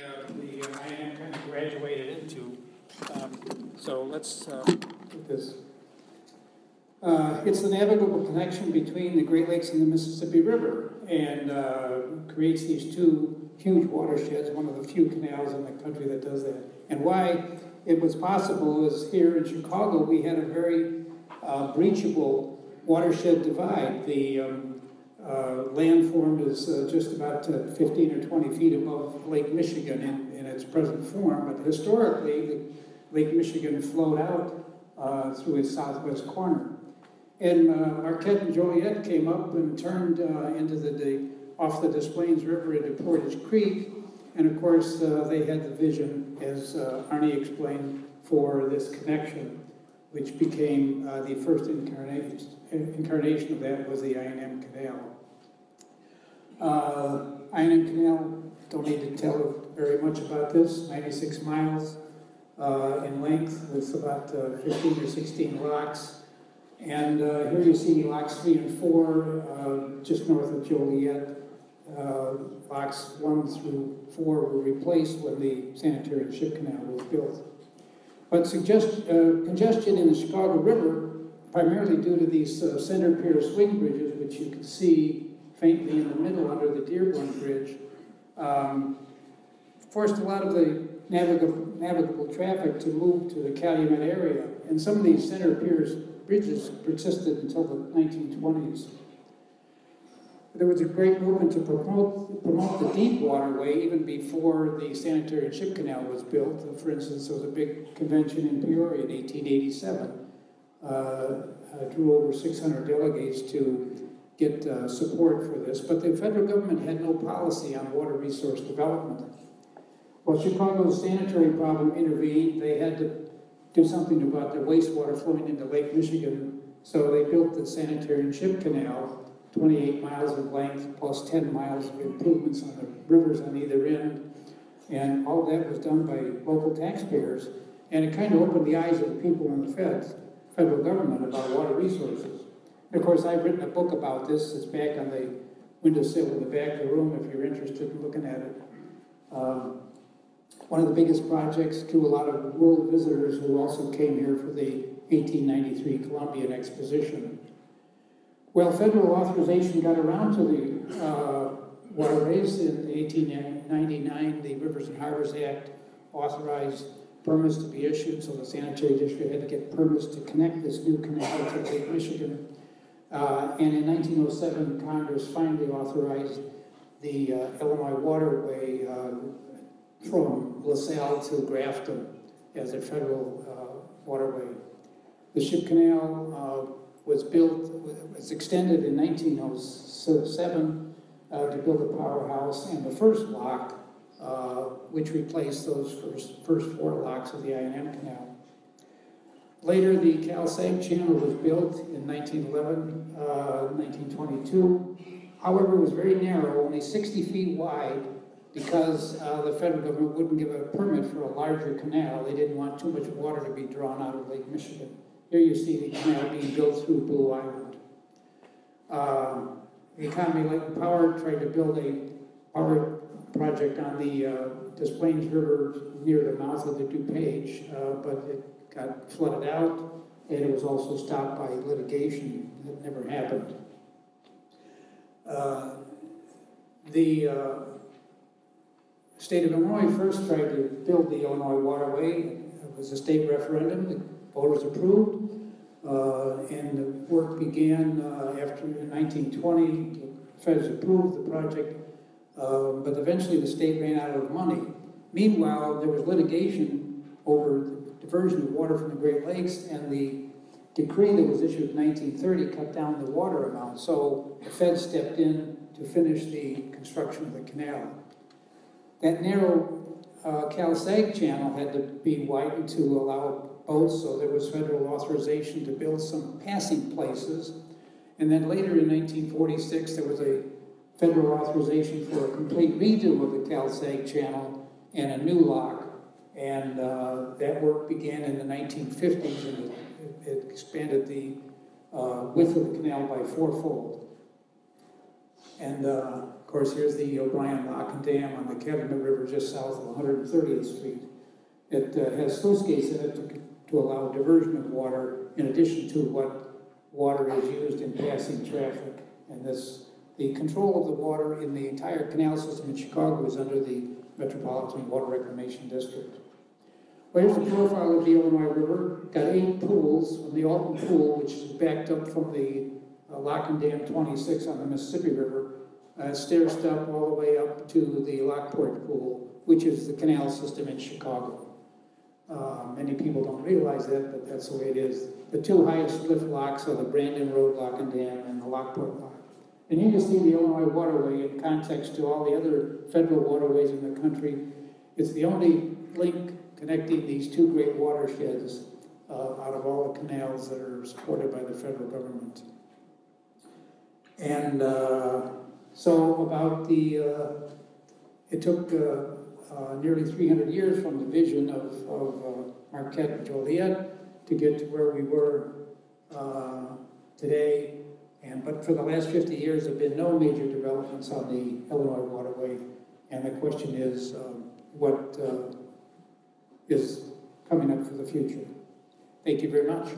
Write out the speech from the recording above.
uh, the uh, I&M kind of graduated into. Um, So let's uh, put this. Uh, It's the navigable connection between the Great Lakes and the Mississippi River and uh, creates these two huge watersheds, one of the few canals in the country that does that. And why it was possible is here in Chicago, we had a very uh, breachable watershed divide. The um, uh, landform is uh, just about uh, 15 or 20 feet above Lake Michigan in, in its present form, but historically, Lake Michigan flowed out uh, through its southwest corner. And uh, Marquette and Joliet came up and turned uh, into the, the off the Des Plaines River into Portage Creek, and of course, uh, they had the vision, as uh, Arnie explained, for this connection, which became uh, the first incarnation, incarnation of that was the I&M Canal. Uh, I&M Canal, don't need to tell very much about this, 96 miles uh, in length with about uh, 15 or 16 locks. And uh, here you see locks three and four, uh, just north of Joliet. Locks one through four were replaced when the sanitary ship canal was built. But suggest, uh, congestion in the Chicago River, primarily due to these uh, center pier swing bridges, which you can see faintly in the middle under the Dearborn Bridge, um, forced a lot of the navigable, navigable traffic to move to the Calumet area. And some of these center piers bridges persisted until the 1920s. There was a great movement to promote, promote the deep waterway even before the sanitary ship canal was built. For instance, there was a big convention in Peoria in 1887. Uh, uh, drew over 600 delegates to get uh, support for this, but the federal government had no policy on water resource development. Well, Chicago's sanitary problem intervened. They had to do something about the wastewater flowing into Lake Michigan, so they built the sanitary ship canal, 28 miles of length plus 10 miles of improvements on the rivers on either end. And all that was done by local taxpayers. And it kind of opened the eyes of the people in the feds, federal government about water resources. And of course, I've written a book about this. It's back on the windowsill in the back of the room if you're interested in looking at it. Um, one of the biggest projects drew a lot of world visitors who also came here for the 1893 Columbian Exposition. Well, federal authorization got around to the uh, waterways in 1899. The Rivers and Harbors Act authorized permits to be issued, so the sanitary district had to get permits to connect this new canal to Lake Michigan. Uh, and in 1907, Congress finally authorized the uh, Illinois waterway uh, from LaSalle to Grafton as a federal uh, waterway. The ship canal uh, was built, was extended in 1907 uh, to build a powerhouse, and the first lock, uh, which replaced those first, first four locks of the I&M Canal. Later, the Cal-Sag Channel was built in 1911, uh, 1922. However, it was very narrow, only 60 feet wide, because uh, the federal government wouldn't give a permit for a larger canal. They didn't want too much water to be drawn out of Lake Michigan. Here you see the canal being built through Blue Island. Um, the economy Light and Power tried to build a power project on the uh, Des Plaines River near the mouth of the DuPage, uh, but it got flooded out, and it was also stopped by litigation that never happened. Uh, the uh, state of Illinois first tried to build the Illinois waterway. It was a state referendum. The voters approved. Uh, and the work began uh, after 1920. The feds approved the project, uh, but eventually the state ran out of money. Meanwhile, there was litigation over the diversion of water from the Great Lakes, and the decree that was issued in 1930 cut down the water amount. So the feds stepped in to finish the construction of the canal. That narrow uh, Cal-Sag channel had to be widened to allow boats, so there was federal authorization to build some passing places. And then later in 1946, there was a federal authorization for a complete redo of the Cal-Sag channel and a new lock. And uh, that work began in the 1950s and it, expanded the uh, width of the canal by fourfold. And, uh, of course, here's the O'Brien Lock and Dam on the Calumet River just south of 130th Street. It uh, has sluice gates in it to, to allow diversion of water in addition to what water is used in passing traffic. And this, the control of the water in the entire canal system in Chicago is under the Metropolitan Water Reclamation District. Well, here's the profile of the Illinois River. Got eight pools, from the Alton Pool, which is backed up from the uh, Lock and Dam 26 on the Mississippi River, uh, stair step all the way up to the Lockport Pool, which is the canal system in Chicago. Uh, Many people don't realize that, but that's the way it is. The two highest lift locks are the Brandon Road Lock and Dam and the Lockport Lock. And you can see the Illinois waterway in context to all the other federal waterways in the country. It's the only link connecting these two great watersheds uh, out of all the canals that are supported by the federal government. And uh, so about the, uh, it took uh, nearly 300 years from the vision of, of uh, Marquette and Joliet to get to where we were uh, today. And, but for the last 50 years, there have been no major developments on the Illinois waterway. And the question is, um, what uh, is coming up for the future? Thank you very much.